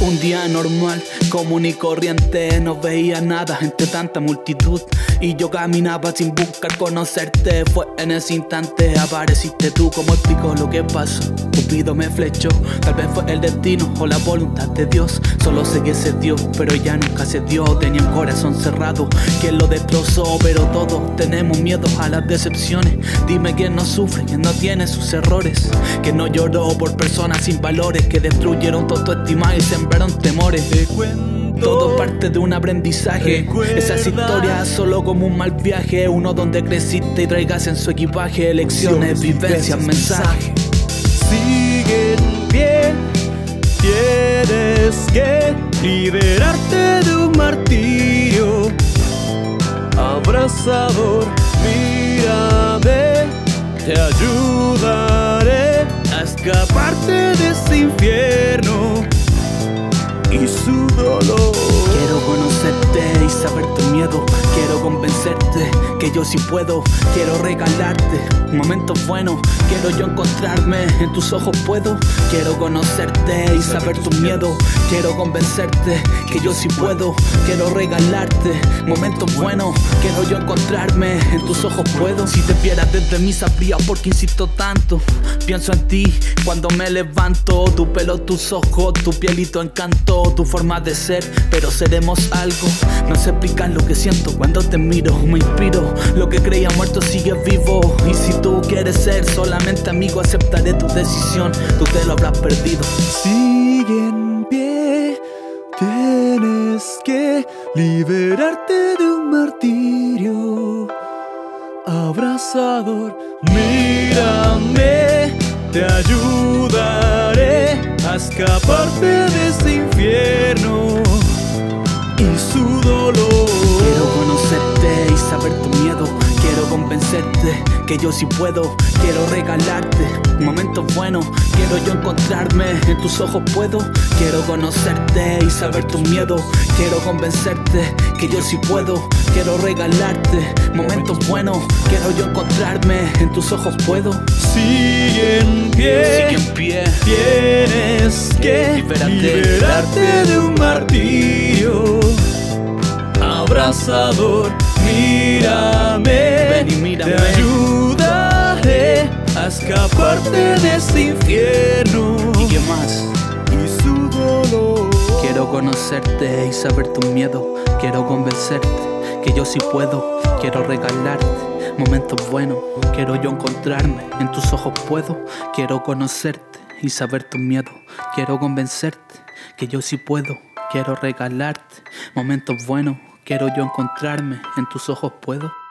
Un día normal, común y corriente, no veía nada entre tanta multitud y yo caminaba sin buscar conocerte. Fue en ese instante apareciste tú, como explico lo que pasó. Cupido me flechó, tal vez fue el destino o la voluntad de Dios. Solo sé que se dio, pero ya nunca se dio. Tenía un corazón cerrado que lo destrozó, pero todos tenemos miedo a las decepciones. Dime quién no sufre, quién no tiene sus errores, que no lloró por personas sin valores que destruyeron todo tu estima y sembraron temores. Te cuento. Todo parte de un aprendizaje. Esas historias solo como un mal viaje. Uno donde creciste y traigas en su equipaje lecciones, vivencias, mensajes. Sigue en pie. Tienes que liberarte de un martirio. Abrazador, mírame. Te ayudaré saber tu miedo. Quiero convencerte que yo sí puedo. Quiero regalarte momentos buenos. Quiero yo encontrarme en tus ojos. Puedo. Quiero conocerte y saber tu miedo. Quiero convencerte que yo sí puedo. Quiero regalarte momentos buenos. Quiero yo encontrarme en tus ojos. Puedo. Si te vieras desde mí sabría por qué insisto tanto. Pienso en ti cuando me levanto. Tu pelo, tus ojos, tu piel y tu encanto tu forma de ser, pero seremos algo. No sé explicar lo que siento cuando te miro, me inspiro. Lo que creía muerto sigue vivo. Y si tú quieres ser solamente amigo, aceptaré tu decisión. Tú te lo habrás perdido. Sigue en pie, tienes que liberarte de un martirio. Abrazador, mírame, te ayudaré a escaparte de ese infierno saber tu miedo. Quiero convencerte que yo sí puedo. Quiero regalarte momentos buenos. Quiero yo encontrarme en tus ojos. Puedo. Quiero conocerte y saber tu miedo. Quiero convencerte que yo sí puedo. Quiero regalarte momentos buenos. Quiero yo encontrarme en tus ojos. Puedo. Sigue en pie. Sigue en pie. Tienes que liberarte de un martirio. Abrazador, mírame. Ven y mírame. Te ayudaré a escaparte de ese infierno ¿Y qué más? y su dolor. Quiero conocerte y saber tu miedo. Quiero convencerte que yo sí puedo. Quiero regalarte momentos buenos. Quiero yo encontrarme en tus ojos. Puedo. Quiero conocerte y saber tu miedo. Quiero convencerte que yo sí puedo. Quiero regalarte momentos buenos. Quiero yo encontrarme en tus ojos. Puedo.